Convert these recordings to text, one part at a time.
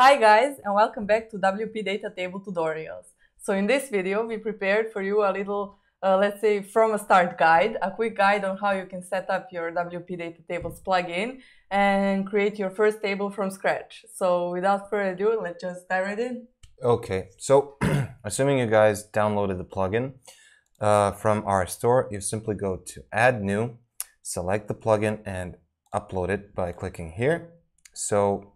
Hi guys and welcome back to WP Data Table tutorials. So in this video we prepared for you a little, uh, let's say from a start guide, a quick guide on how you can set up your WP Data Tables plugin and create your first table from scratch. So without further ado, let's just dive right in. Okay, so assuming you guys downloaded the plugin uh, from our store, you simply go to add new, select the plugin and upload it by clicking here. So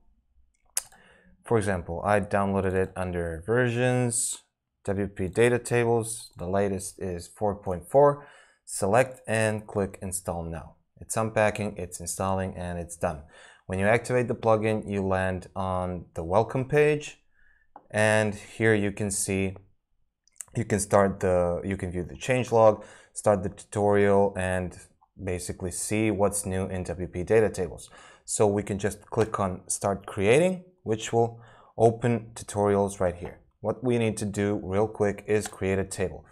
for example, I downloaded it under versions, WP data tables. The latest is 4.4. Select and click install now. It's unpacking, it's installing, and it's done. When you activate the plugin, you land on the welcome page. And here you can see, you can start the, you can view the changelog, start the tutorial, and basically see what's new in WP data tables. So we can just click on start creating which will open tutorials right here. What we need to do real quick is create a table.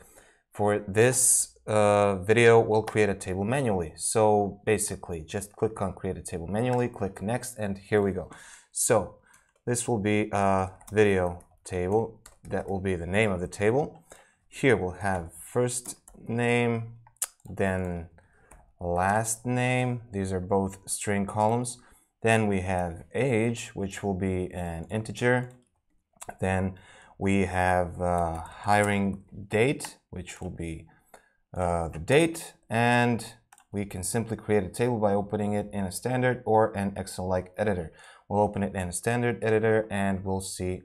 For this uh, video, we'll create a table manually. So basically, just click on create a table manually, click next, and here we go. So this will be a video table. That will be the name of the table. Here we'll have first name, then last name. These are both string columns. Then we have age, which will be an integer. Then we have uh, hiring date, which will be uh, the date. And we can simply create a table by opening it in a standard or an Excel-like editor. We'll open it in a standard editor and we'll see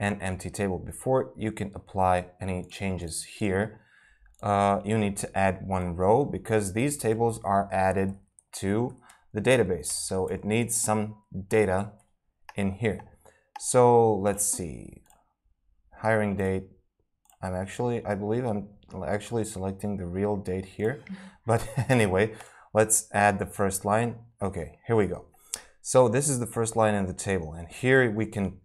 an empty table. Before you can apply any changes here, uh, you need to add one row because these tables are added to the database. So it needs some data in here. So let's see. Hiring date. I'm actually, I believe I'm actually selecting the real date here. But anyway, let's add the first line. Okay, here we go. So this is the first line in the table. And here we can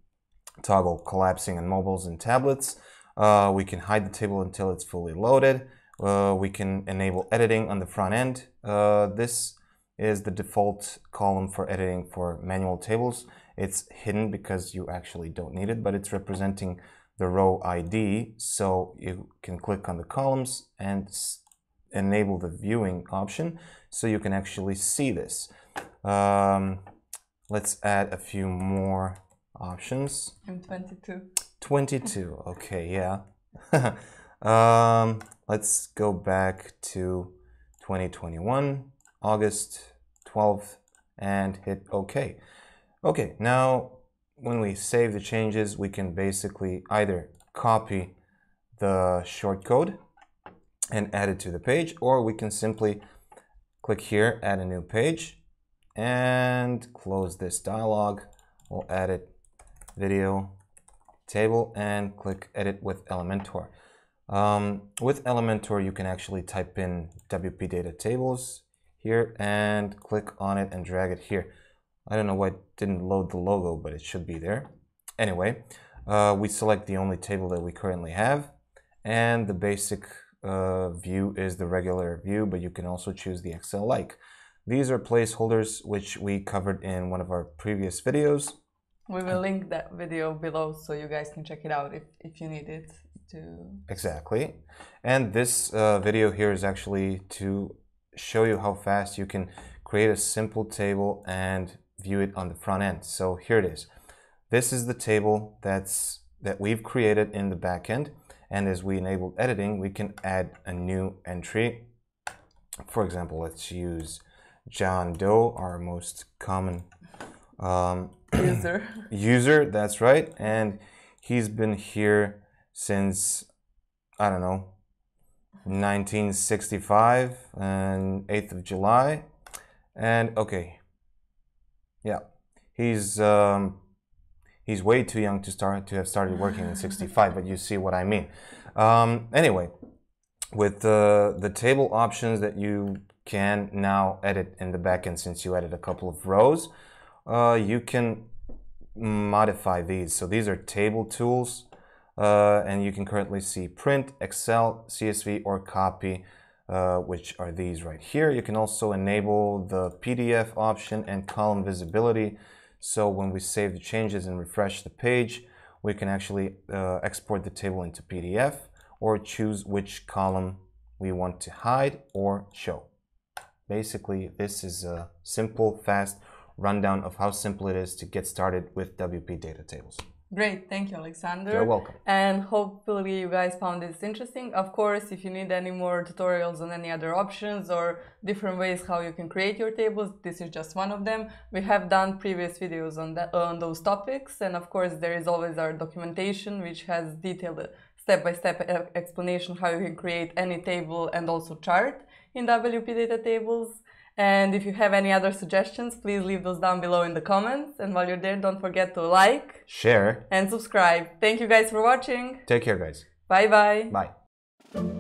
toggle collapsing on mobiles and tablets. Uh, we can hide the table until it's fully loaded. Uh, we can enable editing on the front end. Uh, this is the default column for editing for manual tables. It's hidden because you actually don't need it, but it's representing the row ID. So you can click on the columns and enable the viewing option so you can actually see this. Um, let's add a few more options. I'm 22. 22, okay, yeah. um, let's go back to 2021. August 12th and hit OK. Okay, now when we save the changes, we can basically either copy the shortcode and add it to the page, or we can simply click here, add a new page, and close this dialog. We'll add it video table and click edit with Elementor. Um, with Elementor, you can actually type in WP data tables here and click on it and drag it here. I don't know why it didn't load the logo, but it should be there. Anyway, uh, we select the only table that we currently have and the basic uh, view is the regular view, but you can also choose the Excel-like. These are placeholders which we covered in one of our previous videos. We will link that video below so you guys can check it out if, if you need it to... Exactly. And this uh, video here is actually to show you how fast you can create a simple table and view it on the front end. So here it is. This is the table that's that we've created in the backend. And as we enable editing, we can add a new entry. For example, let's use John Doe, our most common um, user. user, that's right. And he's been here since, I don't know, 1965 and 8th of July. And okay, yeah, he's um, he's way too young to start to have started working in 65, but you see what I mean. Um, anyway, with the the table options that you can now edit in the backend, since you added a couple of rows, uh, you can modify these. So these are table tools uh, and you can currently see print, Excel, CSV, or copy, uh, which are these right here. You can also enable the PDF option and column visibility. So when we save the changes and refresh the page, we can actually uh, export the table into PDF or choose which column we want to hide or show. Basically, this is a simple, fast rundown of how simple it is to get started with WP data tables. Great, thank you, Alexander. You're welcome. And hopefully you guys found this interesting. Of course, if you need any more tutorials on any other options or different ways how you can create your tables, this is just one of them. We have done previous videos on that on those topics, and of course there is always our documentation which has detailed step-by-step -step explanation how you can create any table and also chart in WP data tables. And if you have any other suggestions, please leave those down below in the comments. And while you're there, don't forget to like, share, and subscribe. Thank you guys for watching. Take care, guys. Bye-bye. Bye. -bye. Bye.